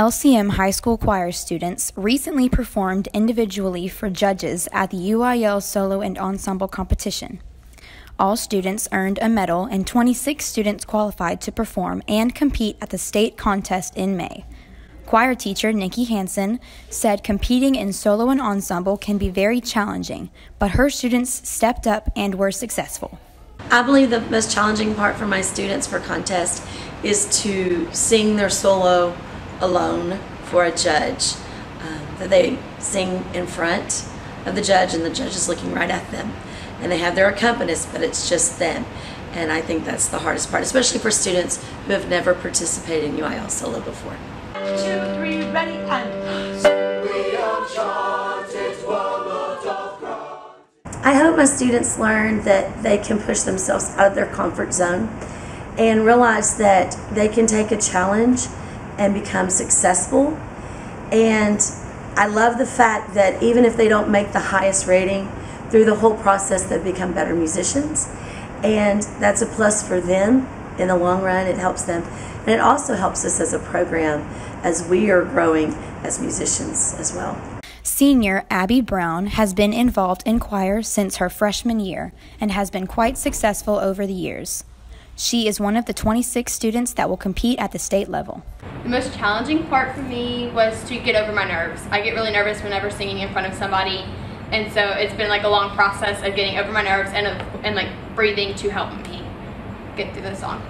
LCM high school choir students recently performed individually for judges at the UIL solo and ensemble competition. All students earned a medal, and 26 students qualified to perform and compete at the state contest in May. Choir teacher Nikki Hansen said competing in solo and ensemble can be very challenging, but her students stepped up and were successful. I believe the most challenging part for my students for contest is to sing their solo alone for a judge. Um, that they sing in front of the judge and the judge is looking right at them. And they have their accompanist, but it's just them. And I think that's the hardest part, especially for students who have never participated in UIL solo before. Two, three, ready, and. I hope my students learn that they can push themselves out of their comfort zone and realize that they can take a challenge and become successful. And I love the fact that even if they don't make the highest rating, through the whole process, they become better musicians. And that's a plus for them in the long run. It helps them. And it also helps us as a program as we are growing as musicians as well. Senior Abby Brown has been involved in choir since her freshman year and has been quite successful over the years. She is one of the 26 students that will compete at the state level. The most challenging part for me was to get over my nerves. I get really nervous whenever singing in front of somebody, and so it's been like a long process of getting over my nerves and of, and like breathing to help me get through the song.